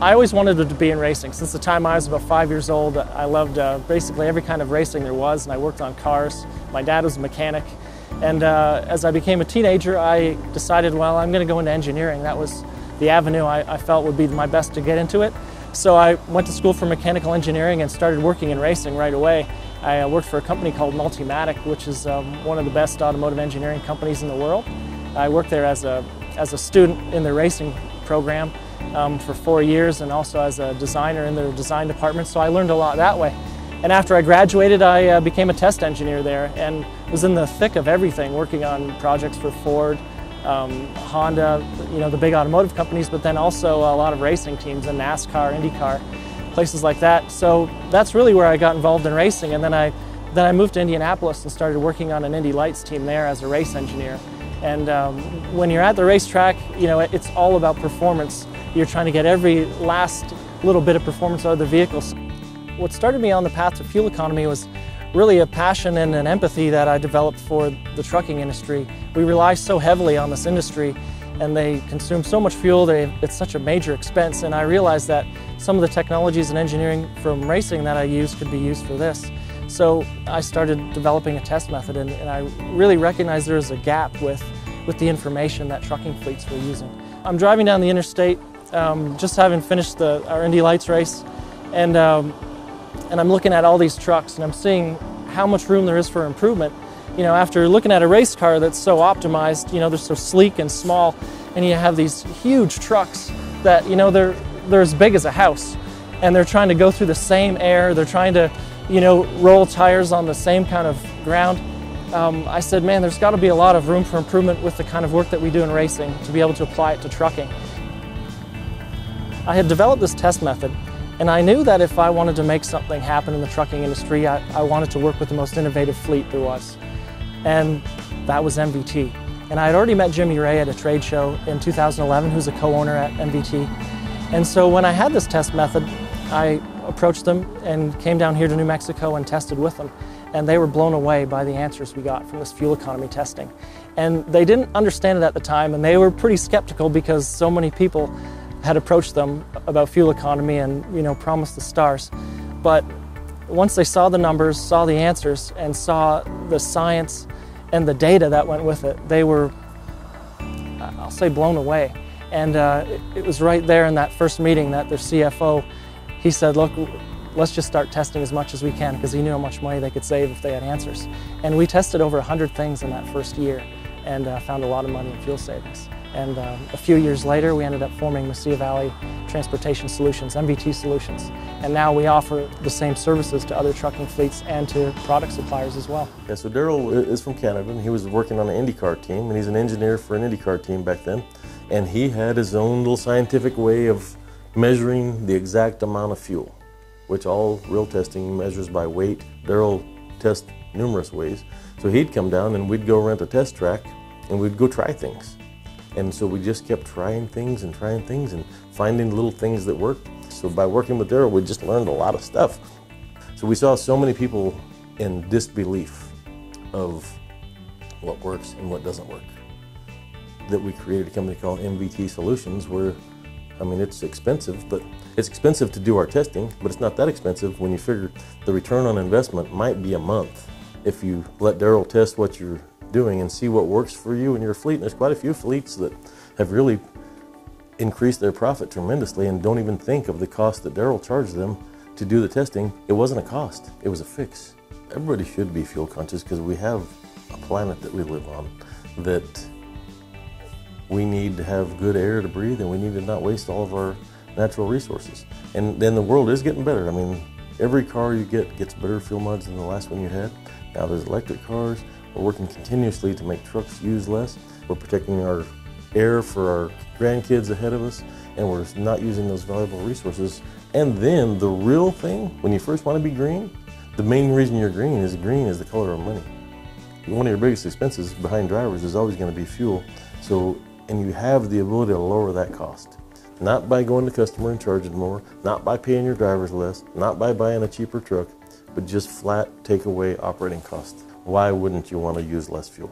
I always wanted to be in racing. Since the time I was about five years old, I loved uh, basically every kind of racing there was, and I worked on cars. My dad was a mechanic. And uh, as I became a teenager, I decided, well, I'm going to go into engineering. That was the avenue I, I, felt would be my best to get into it. So I went to school for mechanical engineering and started working in racing right away. I uh, worked for a company called Multimatic, which is um, one of the best automotive engineering companies in the world. I worked there as a, as a student in the racing program um, for four years and also as a designer in their design department, so I learned a lot that way. And after I graduated, I uh, became a test engineer there and was in the thick of everything, working on projects for Ford, um, Honda, you know, the big automotive companies, but then also a lot of racing teams and NASCAR, IndyCar, places like that. So that's really where I got involved in racing. And then I, then I moved to Indianapolis and started working on an Indy Lights team there as a race engineer. And um, when you're at the racetrack, you know, it's all about performance. You're trying to get every last little bit of performance out of the vehicles. What started me on the path to fuel economy was really a passion and an empathy that I developed for the trucking industry. We rely so heavily on this industry and they consume so much fuel, they, it's such a major expense and I realized that some of the technologies and engineering from racing that I use could be used for this. So I started developing a test method and, and I really recognized there was a gap with, with the information that trucking fleets were using. I'm driving down the interstate, um, just having finished the, our Indy Lights race, and, um, and I'm looking at all these trucks and I'm seeing how much room there is for improvement. You know, after looking at a race car that's so optimized, you know, they're so sleek and small, and you have these huge trucks that, you know, they're, they're as big as a house, and they're trying to go through the same air, they're trying to you know, roll tires on the same kind of ground. Um, I said, man, there's got to be a lot of room for improvement with the kind of work that we do in racing to be able to apply it to trucking. I had developed this test method, and I knew that if I wanted to make something happen in the trucking industry, I, I wanted to work with the most innovative fleet there was. And that was MVT. And I had already met Jimmy Ray at a trade show in 2011, who's a co-owner at MVT. And so when I had this test method, I approached them and came down here to New Mexico and tested with them. And they were blown away by the answers we got from this fuel economy testing. And they didn't understand it at the time, and they were pretty skeptical because so many people had approached them about fuel economy and you know promised the stars. But once they saw the numbers, saw the answers, and saw the science and the data that went with it, they were, I'll say, blown away. And uh, it was right there in that first meeting that their CFO he said, look, let's just start testing as much as we can because he knew how much money they could save if they had answers. And we tested over 100 things in that first year and uh, found a lot of money in fuel savings. And uh, a few years later, we ended up forming Mesilla Valley Transportation Solutions, MVT Solutions. And now we offer the same services to other trucking fleets and to product suppliers as well. Yeah, so Daryl is from Canada and he was working on an IndyCar team and he's an engineer for an IndyCar team back then. And he had his own little scientific way of measuring the exact amount of fuel, which all real testing measures by weight. Daryl tests numerous ways. So he'd come down and we'd go rent a test track and we'd go try things. And so we just kept trying things and trying things and finding little things that worked. So by working with Daryl, we just learned a lot of stuff. So we saw so many people in disbelief of what works and what doesn't work that we created a company called MVT Solutions where I mean, it's expensive, but it's expensive to do our testing, but it's not that expensive when you figure the return on investment might be a month. If you let Daryl test what you're doing and see what works for you and your fleet, and there's quite a few fleets that have really increased their profit tremendously and don't even think of the cost that Daryl charged them to do the testing. It wasn't a cost, it was a fix. Everybody should be fuel conscious because we have a planet that we live on that we need to have good air to breathe and we need to not waste all of our natural resources. And then the world is getting better. I mean, every car you get gets better fuel mileage than the last one you had. Now there's electric cars. We're working continuously to make trucks use less. We're protecting our air for our grandkids ahead of us, and we're not using those valuable resources. And then the real thing, when you first want to be green, the main reason you're green is green is the color of money. One of your biggest expenses behind drivers is always going to be fuel. So and you have the ability to lower that cost. Not by going to customer and charging more, not by paying your drivers less, not by buying a cheaper truck, but just flat take away operating costs. Why wouldn't you want to use less fuel?